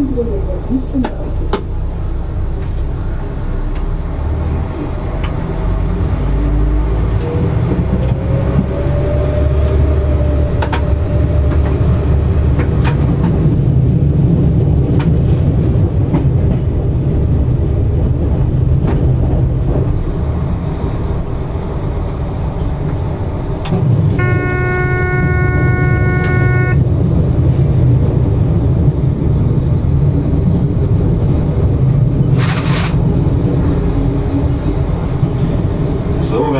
큰 기록을 내고 싶습니다.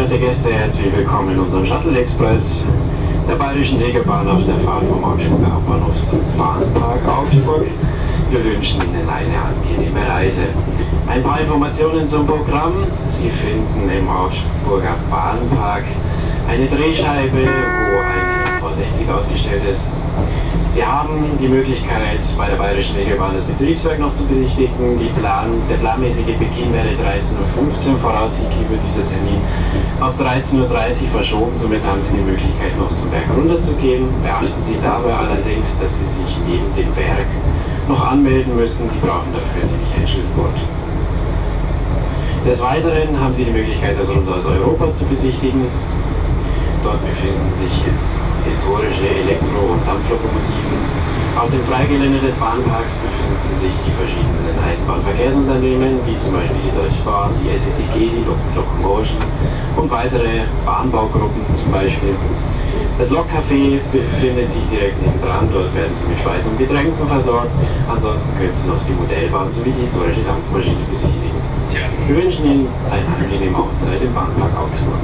So, werte Gäste, herzlich willkommen in unserem Shuttle Express der Bayerischen Regelbahn auf der Fahrt vom Augsburger Hauptbahnhof zum Bahnpark Augsburg. Wir wünschen Ihnen eine angenehme Reise. Ein paar Informationen zum Programm. Sie finden im Augsburger Bahnpark eine Drehscheibe, wo ein V60 ausgestellt ist. Sie haben die Möglichkeit, bei der Bayerischen Regelbahn das Betriebswerk noch zu besichtigen. Plan, der planmäßige Beginn wäre 13.15 Uhr. Voraussichtlich wird dieser Termin auf 13.30 Uhr verschoben. Somit haben Sie die Möglichkeit, noch zum Berg runterzugehen. Beachten Sie dabei allerdings, dass Sie sich neben dem Berg noch anmelden müssen. Sie brauchen dafür nämlich ein Schlüsselbord. Des Weiteren haben Sie die Möglichkeit, das Rundhaus Europa zu besichtigen. Dort befinden sich historische Elektro- und Dampflokomotiven. Auf dem Freigelände des Bahnparks befinden sich die verschiedenen Eisenbahnverkehrsunternehmen, wie zum Beispiel die Deutsche Bahn, die SETG, die Lok Locomotion und weitere Bahnbaugruppen zum Beispiel. Das Lokcafé befindet sich direkt nebendran, dort werden Sie mit Speisen und Getränken versorgt. Ansonsten können Sie noch die Modellbahn sowie die historische Dampfmaschine besichtigen. Wir wünschen Ihnen einen angenehmen Aufenthalt im Bahnpark Augsburg.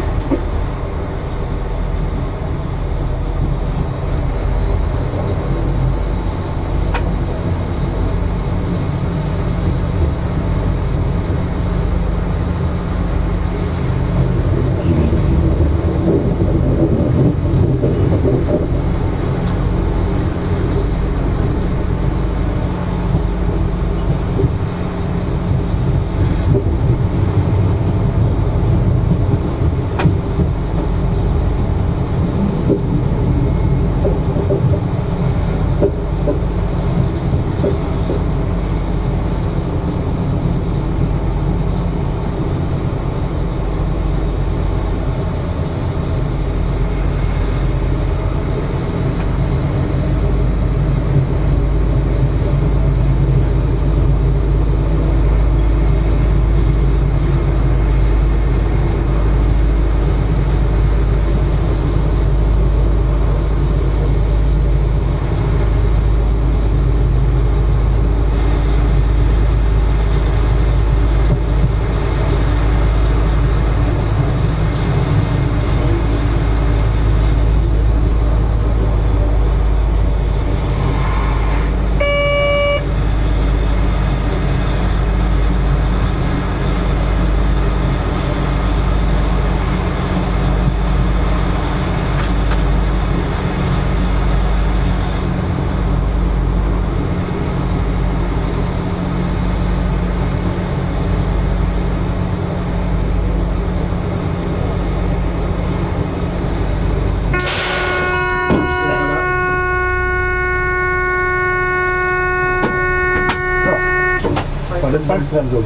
Das war eine Zwangsbremsung.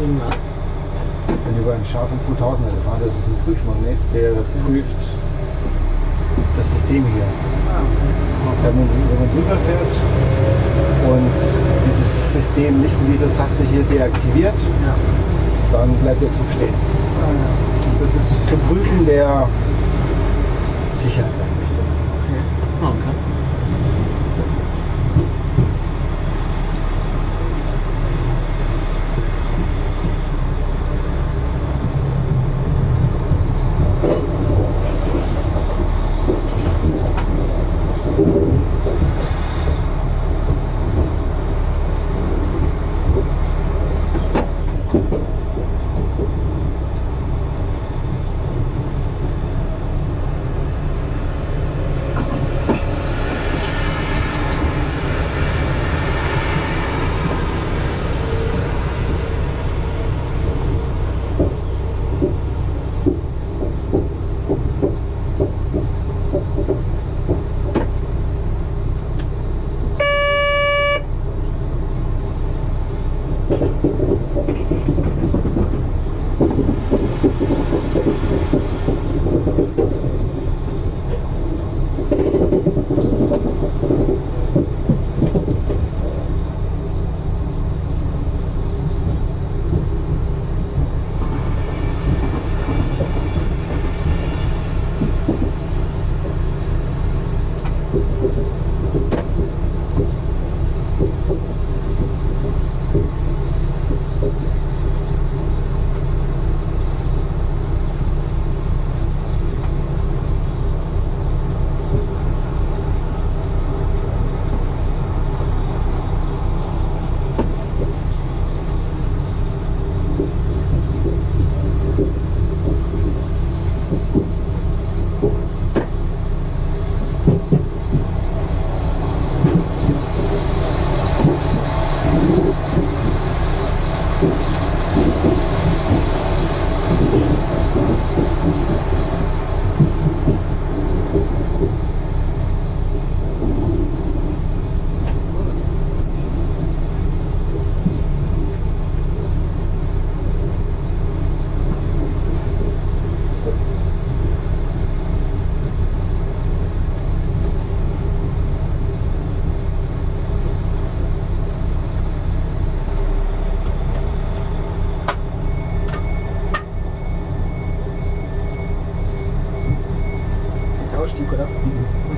Irgendwas. Wenn über einen scharfen 2000er gefahren das ist ein Prüfmagnet, der prüft das System hier. Wenn man, wenn man drüber fährt und dieses System nicht mit dieser Taste hier deaktiviert, Ja. dann bleibt der Zug stehen. Ah, ja. Das ist zum Prüfen der Sicherheitseinrichtung. Okay. Ah, okay.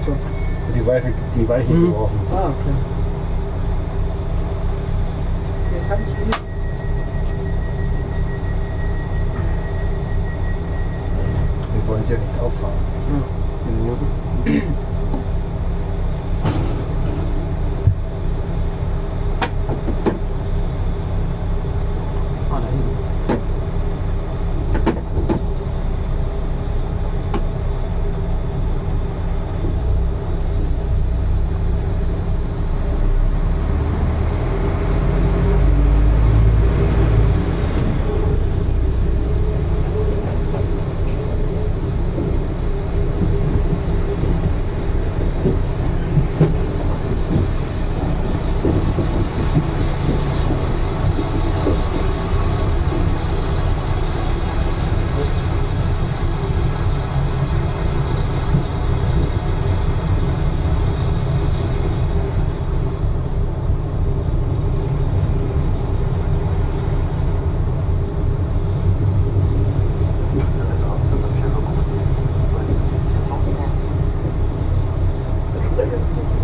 Achso. Jetzt wird die Weiche, die Weiche Mhm. geworfen. Ah, okay. Hier kann es schließen. Wir wollen ja nicht auffahren. Ah,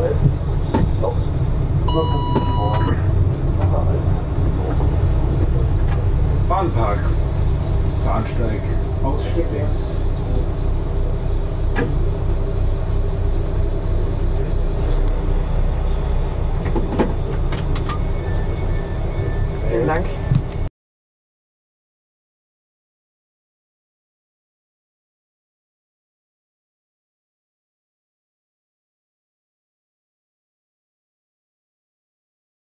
Bahnpark. Bahnsteig.